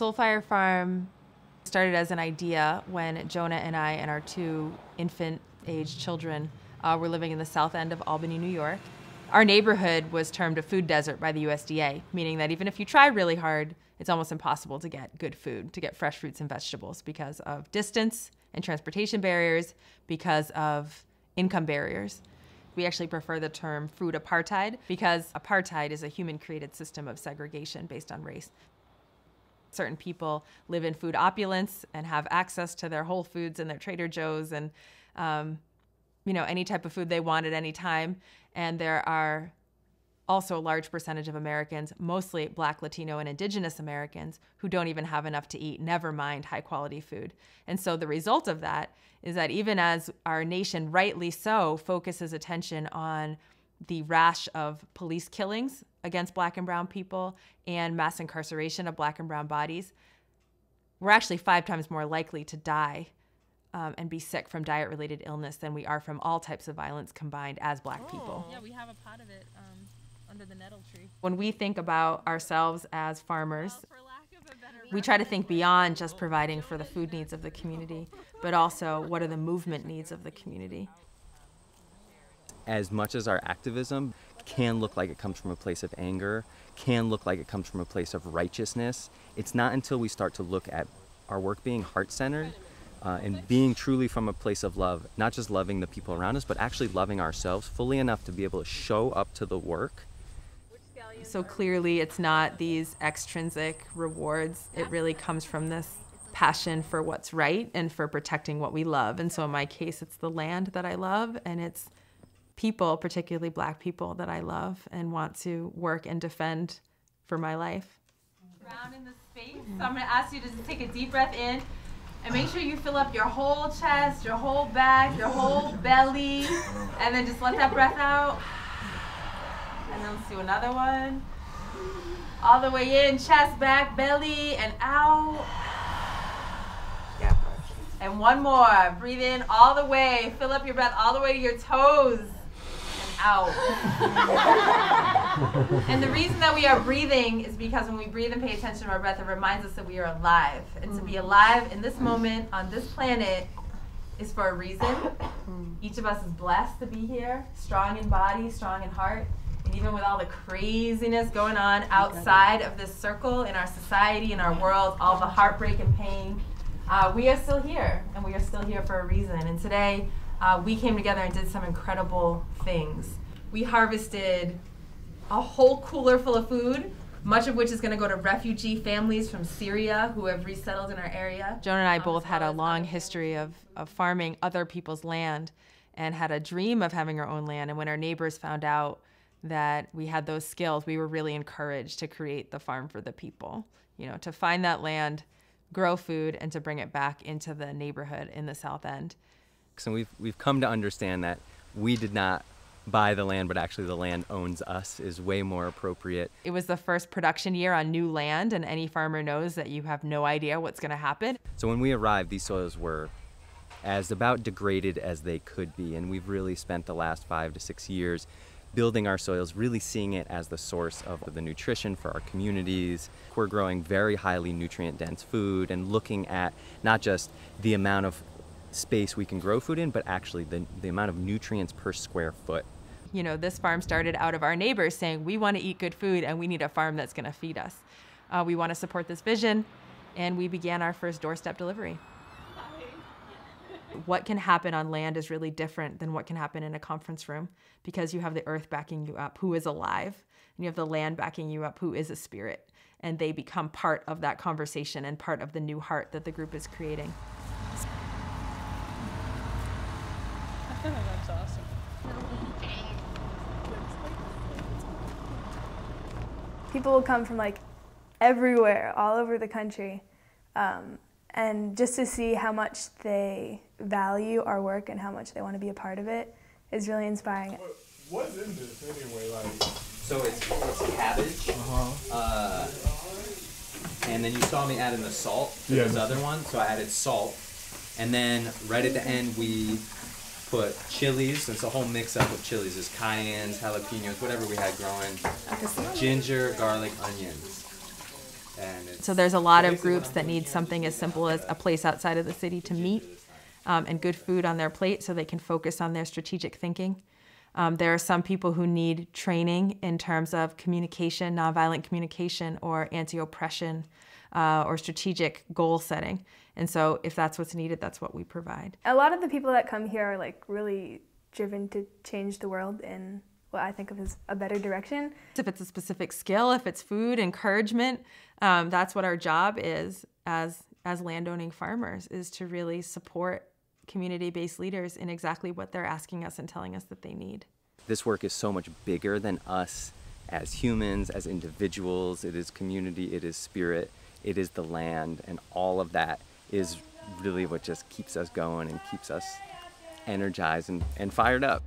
Soul Fire Farm started as an idea when Jonah and I and our two infant aged children uh, were living in the south end of Albany, New York. Our neighborhood was termed a food desert by the USDA, meaning that even if you try really hard, it's almost impossible to get good food, to get fresh fruits and vegetables because of distance and transportation barriers, because of income barriers. We actually prefer the term food apartheid because apartheid is a human created system of segregation based on race. Certain people live in food opulence and have access to their Whole Foods and their Trader Joe's and, um, you know, any type of food they want at any time. And there are also a large percentage of Americans, mostly Black, Latino, and Indigenous Americans, who don't even have enough to eat, never mind high quality food. And so the result of that is that even as our nation, rightly so, focuses attention on the rash of police killings against Black and Brown people and mass incarceration of Black and Brown bodies, we're actually five times more likely to die um, and be sick from diet related illness than we are from all types of violence combined as Black oh. people. Yeah, we have a pot of it. Um under the nettle tree. When we think about ourselves as farmers, we try to think beyond just providing for the food needs of the community, but also what are the movement needs of the community. As much as our activism can look like it comes from a place of anger, can look like it comes from a place of righteousness, it's not until we start to look at our work being heart centered uh, and being truly from a place of love, not just loving the people around us, but actually loving ourselves fully enough to be able to show up to the work so clearly, it's not these extrinsic rewards. It really comes from this passion for what's right and for protecting what we love. And so, in my case, it's the land that I love, and it's people, particularly black people, that I love and want to work and defend for my life. Around in the space. So, I'm going to ask you to just take a deep breath in. And make sure you fill up your whole chest, your whole back, your whole belly, and then just let that breath out. And then let's do another one. All the way in, chest, back, belly, and out. And one more. Breathe in all the way. Fill up your breath all the way to your toes. And out. and the reason that we are breathing is because when we breathe and pay attention to our breath, it reminds us that we are alive. And to be alive in this moment on this planet is for a reason. Each of us is blessed to be here, strong in body, strong in heart. And even with all the craziness going on outside of this circle in our society, in our world, all the heartbreak and pain, uh, we are still here, and we are still here for a reason. And today, uh, we came together and did some incredible things. We harvested a whole cooler full of food, much of which is going to go to refugee families from Syria who have resettled in our area. Jonah and I both had a long history of, of farming other people's land and had a dream of having our own land. And when our neighbors found out that we had those skills, we were really encouraged to create the farm for the people, you know, to find that land, grow food, and to bring it back into the neighborhood in the South End. So we've, we've come to understand that we did not buy the land, but actually the land owns us is way more appropriate. It was the first production year on new land, and any farmer knows that you have no idea what's going to happen. So when we arrived, these soils were as about degraded as they could be, and we've really spent the last five to six years building our soils, really seeing it as the source of the nutrition for our communities. We're growing very highly nutrient dense food and looking at not just the amount of space we can grow food in, but actually the, the amount of nutrients per square foot. You know, this farm started out of our neighbors saying, we want to eat good food and we need a farm that's going to feed us. Uh, we want to support this vision, and we began our first doorstep delivery what can happen on land is really different than what can happen in a conference room because you have the earth backing you up, who is alive, and you have the land backing you up, who is a spirit. And they become part of that conversation and part of the new heart that the group is creating. That's awesome. People will come from like everywhere, all over the country. Um, and just to see how much they value our work and how much they want to be a part of it is really inspiring. What, what's in this anyway? Like, so it's, it's cabbage, uh-huh. uh, and then you saw me add in the salt to yeah. this other one, so I added salt, and then right at the end we put chilies. It's a whole mix up of chilies. There's cayennes, jalapenos, whatever we had growing. Ginger, garlic, onions So there's a lot of groups that need something as simple as a place outside of the city to meet um, and good food on their plate so they can focus on their strategic thinking. Um, there are some people who need training in terms of communication, nonviolent communication, or anti oppression, uh, or strategic goal setting. And so, if that's what's needed, that's what we provide. A lot of the people that come here are like really driven to change the world in what I think of as a better direction. If it's a specific skill, if it's food, encouragement, um, that's what our job is as as landowning farmers is to really support community-based leaders in exactly what they're asking us and telling us that they need. This work is so much bigger than us as humans, as individuals. It is community, it is spirit, it is the land, and all of that is really what just keeps us going and keeps us energized and, and fired up.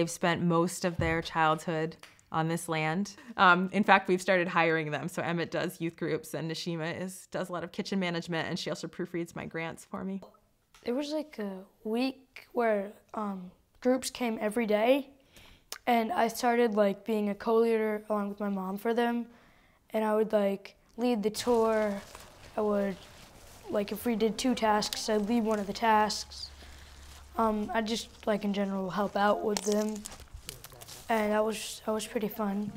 They've spent most of their childhood on this land. Um, in fact, we've started hiring them. So Emet does youth groups, and Neshima is does a lot of kitchen management, and she also proofreads my grants for me. There was like a week where um, groups came every day, and I started like being a co-leader along with my mom for them, and I would like lead the tour. I would like if we did two tasks, I'd lead one of the tasks. Um, I just like in general help out with them, and that was that was pretty fun.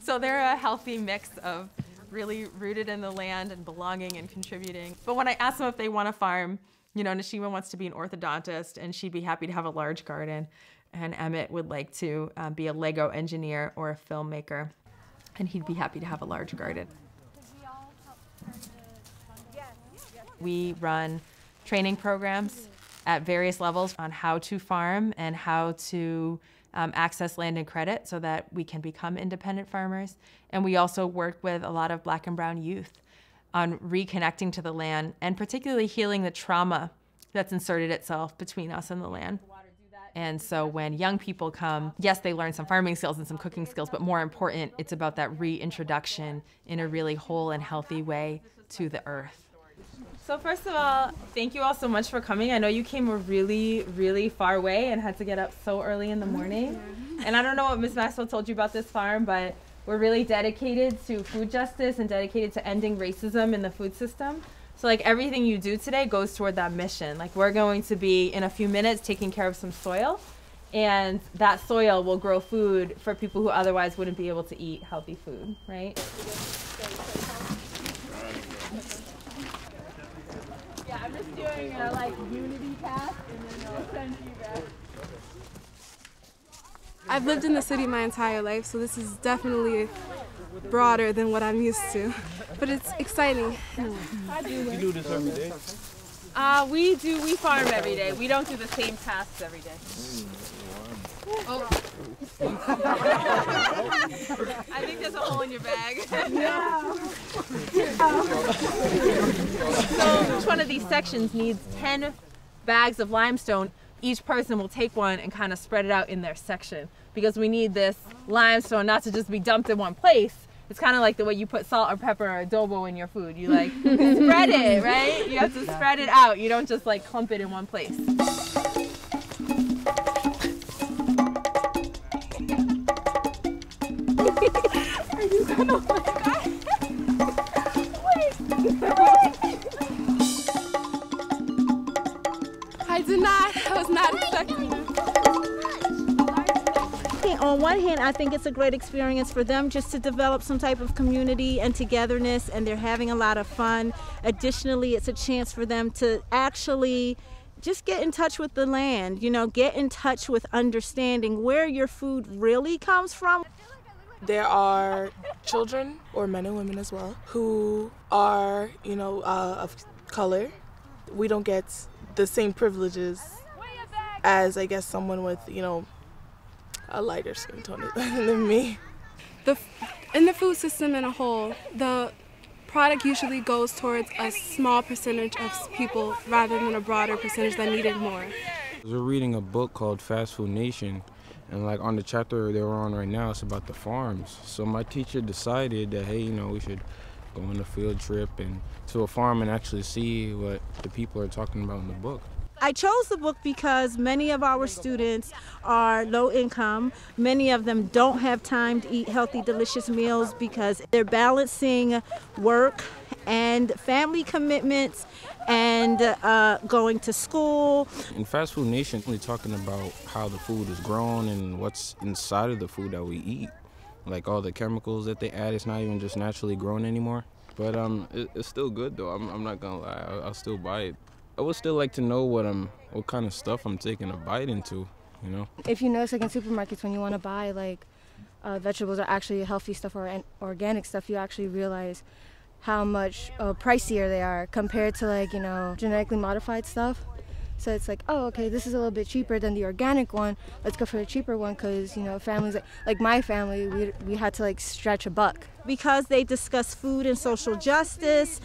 So they're a healthy mix of really rooted in the land and belonging and contributing. But when I ask them if they want to farm, you know, Neshima wants to be an orthodontist and she'd be happy to have a large garden. And Emet would like to um, be a Lego engineer or a filmmaker. And he'd be happy to have a large garden. We run training programs at various levels on how to farm and how to um, access land and credit so that we can become independent farmers. And we also work with a lot of black and brown youth on reconnecting to the land and particularly healing the trauma that's inserted itself between us and the land. And so when young people come, yes, they learn some farming skills and some cooking skills, but more important, it's about that reintroduction in a really whole and healthy way to the earth. So first of all, thank you all so much for coming. I know you came a really, really far way and had to get up so early in the morning. And I don't know what Ms. Maxwell told you about this farm, but we're really dedicated to food justice and dedicated to ending racism in the food system. So like everything you do today goes toward that mission. Like we're going to be in a few minutes taking care of some soil and that soil will grow food for people who otherwise wouldn't be able to eat healthy food, right? Yeah, I'm just doing a like unity task and then I'll send you back. I've lived in the city my entire life, so this is definitely broader than what I'm used to. But it's exciting. You do this every day? Uh, we do, we farm every day. We don't do the same tasks every day. Oh. I think there's a hole in your bag. so each one of these sections needs 10 bags of limestone. Each person will take one and kind of spread it out in their section because we need this limestone not to just be dumped in one place. It's kind of like the way you put salt or pepper or adobo in your food. You like spread it, right? You have to spread it out. You don't just like clump it in one place. I did not, I was not expecting think on one hand, I think it's a great experience for them just to develop some type of community and togetherness, and they're having a lot of fun. Additionally, it's a chance for them to actually just get in touch with the land, you know, get in touch with understanding where your food really comes from. There are children, or men and women as well, who are, you know, uh, of color. We don't get the same privileges as I guess someone with you know a lighter skin tone than me. The in the food system in a whole, the product usually goes towards a small percentage of people rather than a broader percentage that needed more. We're reading a book called Fast Food Nation, and like on the chapter they were on right now, it's about the farms. So my teacher decided that hey, you know, we should go on a field trip and to a farm and actually see what the people are talking about in the book. I chose the book because many of our students are low income. Many of them don't have time to eat healthy, delicious meals because they're balancing work and family commitments and uh, going to school. In Fast Food Nation, we're talking about how the food is grown and what's inside of the food that we eat. Like all the chemicals that they add, it's not even just naturally grown anymore. But um, it, it's still good though. I'm, I'm not gonna lie, I'll, I'll still buy it. I would still like to know what I'm, what kind of stuff I'm taking a bite into, you know. If you notice, like in supermarkets, when you want to buy like uh, vegetables or actually healthy stuff or organic stuff, you actually realize how much uh, pricier they are compared to like you know genetically modified stuff. So it's like, oh, okay, this is a little bit cheaper than the organic one. Let's go for the cheaper one because, you know, families, like my family, we, we had to like stretch a buck. Because they discuss food and social justice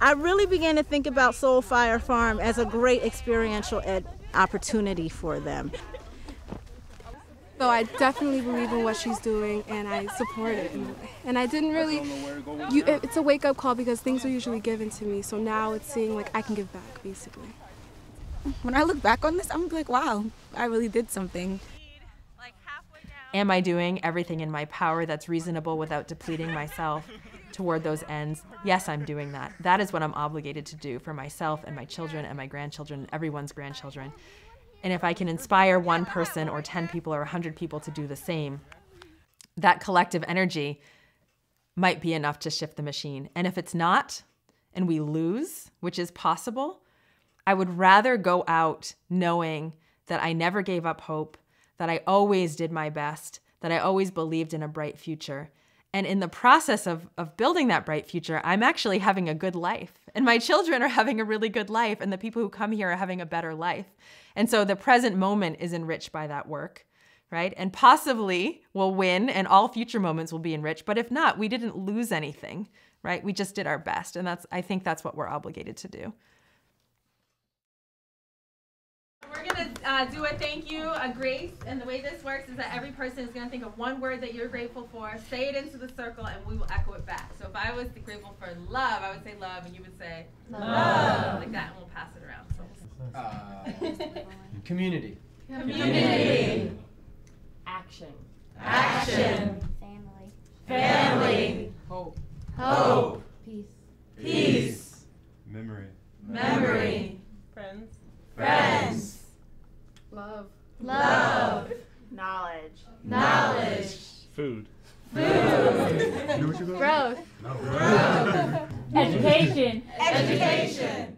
I really began to think about Soul Fire Farm as a great experiential ed opportunity for them. So I definitely believe in what she's doing and I support it. And I didn't really, you, it's a wake up call because things are usually given to me. So now it's seeing like I can give back basically. When I look back on this, I'm like, wow, I really did something. Am I doing everything in my power that's reasonable without depleting myself? Toward those ends, yes, I'm doing that. That is what I'm obligated to do for myself and my children and my grandchildren, everyone's grandchildren. And if I can inspire one person or 10 people or 100 people to do the same, that collective energy might be enough to shift the machine. And if it's not, and we lose, which is possible, I would rather go out knowing that I never gave up hope, that I always did my best, that I always believed in a bright future, and in the process of, of building that bright future, I'm actually having a good life. And my children are having a really good life. And the people who come here are having a better life. And so the present moment is enriched by that work, right? And possibly will win and all future moments will be enriched. But if not, we didn't lose anything, right? We just did our best. And that's, I think that's what we're obligated to do. Uh, do a thank you, a grace, and the way this works is that every person is gonna think of one word that you're grateful for, say it into the circle, and we will echo it back. So if I was grateful for love, I would say love, and you would say love, love. like that, and we'll pass it around. So. Uh, community. Community. Action. Action. Family. Family. Hope. Hope. Peace. Peace. Memory. Memory. Love. Love. Knowledge. Knowledge. Food. Food. Growth. Growth. Education. Education.